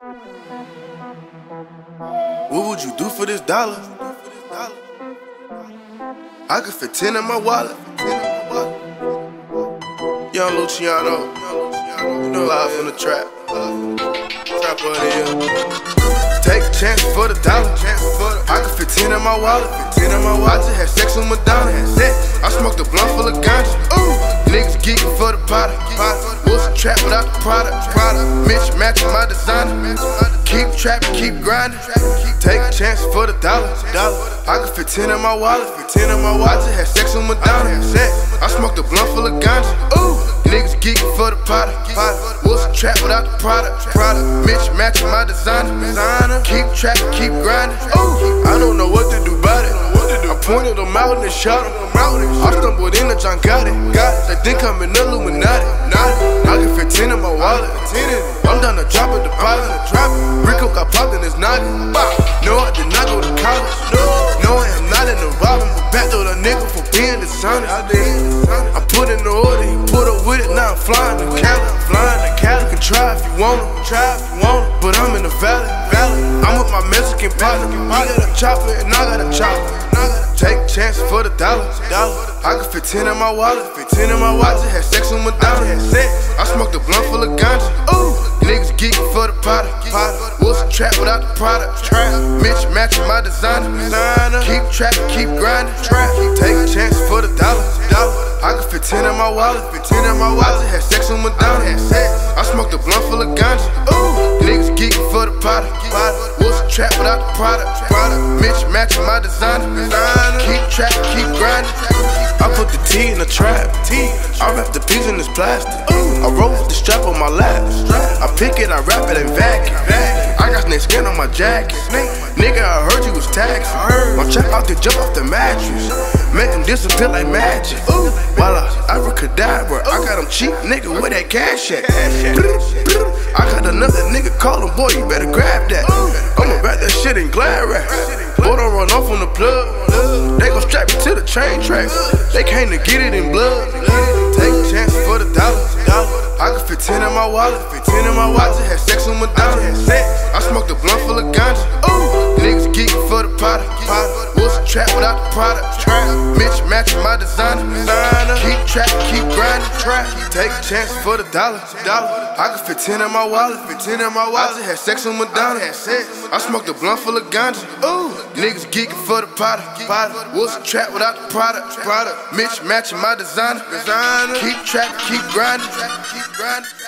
What would you do for this dollar? I could fit 10 in my wallet. Yung Luciano, you know live from the trap. Trap of. Take a chance for the dollar. I could fit 10 in my wallet. I just had sex with Madonna. I Mitch matching my designer. Keep trapping, keep grinding. Take a chance for the dollar. I could fit 10 in my wallet. I just had sex with Madonna. I smoked a blunt full of ganja. Ooh, niggas geeking for the. What's a trap without the product? Mitch matching my designer. Keep trapping, keep grinding. Ooh, I don't know what to do about it. I pointed them out and shot them. I stumbled in the John got it. They think I'm an Illuminati. I'm done to drop a deposit. Rico got popped in his noggin. No, I did not go to college. No, I am not in the robbing. But back to the nigga for being dishonest. I put in the order, he put up with it. Now I'm flying to Cali. Flying to Cali. You can try if you want it. Try if you want it. But I'm in the valley. valley. I'm with my Mexican partner. He got a chopper and I got a chopper. Take chances for the dollar. I fit 10 in my wallet. Fit 10 in my wallet. I had sex with Madonna. I smoked a blunt full of ganja. Trap without the product? Mitch matching my designer. Keep trapping, keep grinding. Take chances for the dollar. I can fit 10 in my wallet. Fit 10 in my wallet. Had sex with Madonna. I smoked a blunt full of ganja. Ooh, niggas geeking for the pot. What's a trap without the product? Mitch matching my designer. Keep trapping, keep grinding. I put the T in the trap. I wrap the piece in this plastic. I roll with the strap on my lap. I pick it, I wrap it and vacuum. I skin on my jacket. Nigga, I heard you was taxing. My check out to jump off the mattress. Make them disappear like magic. While I abracadabra, I got them cheap nigga with that cash at. I got another nigga callin', boy, you better grab that. I'ma wrap that shit in glad wrap. Boy, don't run off on the plug. They gon' strap me to the train tracks. They came to get it in blood. Take 10 in my wallet, 10 in my watch. I had sex on Madonna. I, had sex. I smoked a blunt full of ganja. Ooh, niggas geeking for the powder. Was a trap without the product. Trap, Mitch matching my designer. designer. Keep track, keep grinding. Trap, take a chance for the dollar. Dollar. I fit 10 in my wallet, 10 in my watch. I had sex on Madonna. I, had sex. I smoked a blunt full of ganja. Ooh niggas geeking for the product. What's a trap without the product? Mitch matching my designer. Keep trapping, keep grinding. Keep grinding.